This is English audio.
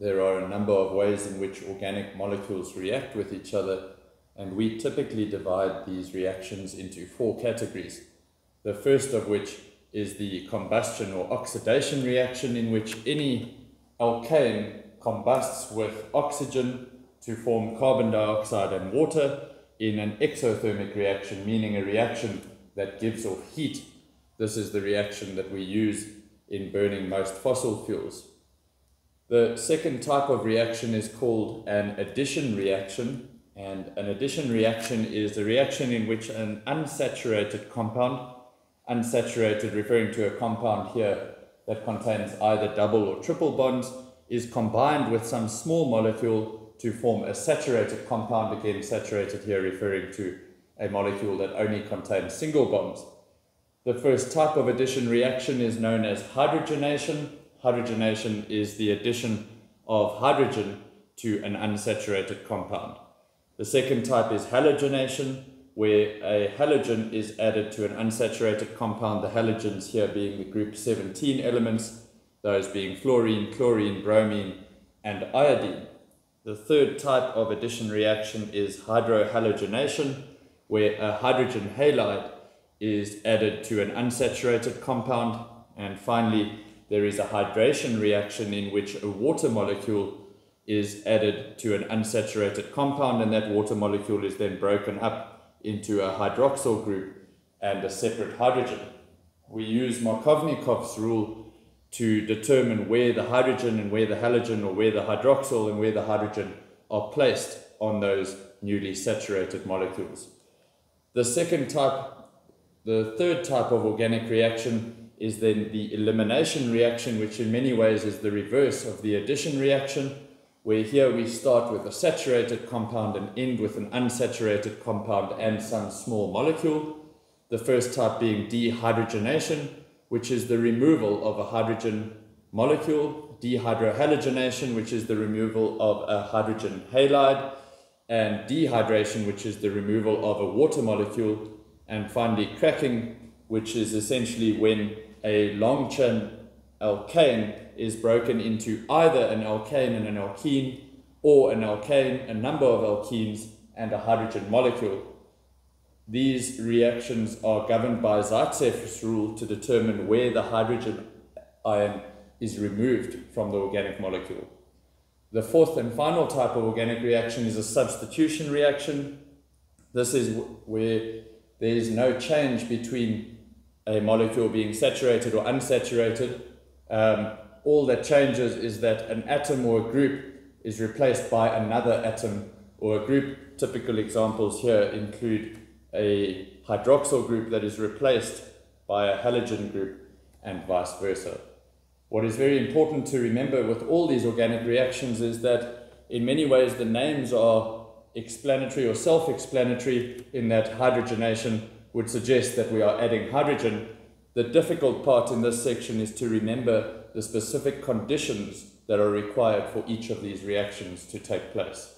there are a number of ways in which organic molecules react with each other, and we typically divide these reactions into four categories. The first of which is the combustion or oxidation reaction, in which any alkane combusts with oxygen to form carbon dioxide and water in an exothermic reaction, meaning a reaction that gives off heat. This is the reaction that we use in burning most fossil fuels. The second type of reaction is called an addition reaction, and an addition reaction is a reaction in which an unsaturated compound, unsaturated referring to a compound here that contains either double or triple bonds, is combined with some small molecule to form a saturated compound, again saturated here referring to a molecule that only contains single bonds. The first type of addition reaction is known as hydrogenation. Hydrogenation is the addition of hydrogen to an unsaturated compound. The second type is halogenation, where a halogen is added to an unsaturated compound, the halogens here being the group 17 elements, those being fluorine, chlorine, bromine, and iodine. The third type of addition reaction is hydrohalogenation, where a hydrogen halide is added to an unsaturated compound. And finally, there is a hydration reaction in which a water molecule is added to an unsaturated compound, and that water molecule is then broken up into a hydroxyl group and a separate hydrogen. We use Markovnikov's rule to determine where the hydrogen and where the halogen or where the hydroxyl and where the hydrogen are placed on those newly saturated molecules. The second type, the third type of organic reaction is then the elimination reaction, which in many ways is the reverse of the addition reaction, where here we start with a saturated compound and end with an unsaturated compound and some small molecule. The first type being dehydrogenation, which is the removal of a hydrogen molecule, dehydrohalogenation, which is the removal of a hydrogen halide, and dehydration, which is the removal of a water molecule, and finally cracking, which is essentially when a long chain alkane is broken into either an alkane and an alkene, or an alkane, a number of alkenes, and a hydrogen molecule. These reactions are governed by Zaitsev's rule to determine where the hydrogen ion is removed from the organic molecule. The fourth and final type of organic reaction is a substitution reaction. This is where there is no change between a molecule being saturated or unsaturated. Um, all that changes is that an atom or a group is replaced by another atom or a group. Typical examples here include a hydroxyl group that is replaced by a halogen group and vice versa. What is very important to remember with all these organic reactions is that in many ways the names are explanatory or self-explanatory in that hydrogenation would suggest that we are adding hydrogen. The difficult part in this section is to remember the specific conditions that are required for each of these reactions to take place.